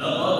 The